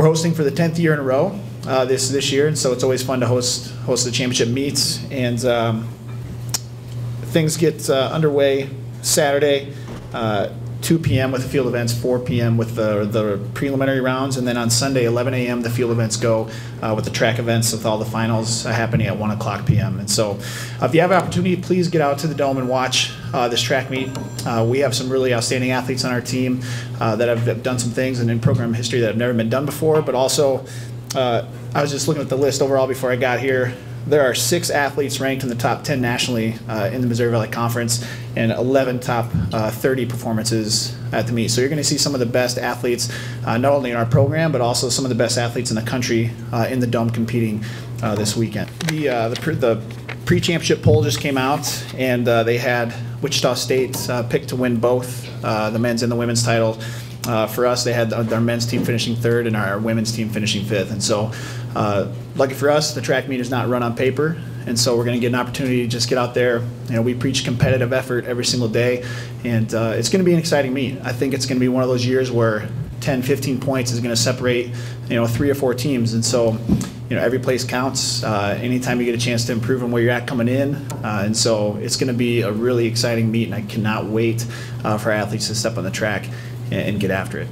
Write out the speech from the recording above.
we're hosting for the 10th year in a row uh, this this year, and so it's always fun to host host the championship meets. And um, things get uh, underway Saturday, uh, 2 p.m. with the field events, 4 p.m. with the, the preliminary rounds, and then on Sunday, 11 a.m. the field events go uh, with the track events with all the finals happening at 1 o'clock p.m. And so, uh, if you have an opportunity, please get out to the dome and watch uh, this track meet. Uh, we have some really outstanding athletes on our team uh, that have, have done some things and in program history that have never been done before, but also uh, I was just looking at the list overall before I got here. There are six athletes ranked in the top 10 nationally uh, in the Missouri Valley Conference and 11 top uh, 30 performances at the meet. So you're going to see some of the best athletes, uh, not only in our program, but also some of the best athletes in the country uh, in the Dome competing uh, this weekend. The, uh, the, pre- the pre-championship poll just came out, and they had Wichita State picked to win both the men's and the women's title. Uh, for us, they had our men's team finishing third and our women's team finishing fifth. And so, uh, lucky for us, the track meet is not run on paper. And so, we're going to get an opportunity to just get out there. You know, we preach competitive effort every single day, and uh, it's going to be an exciting meet. I think it's going to be one of those years where 10, 15 points is going to separate, you know, three or four teams. And so, you know, every place counts. Uh, anytime you get a chance to improve on where you're at coming in, uh, and so it's going to be a really exciting meet, and I cannot wait uh, for athletes to step on the track and, get after it.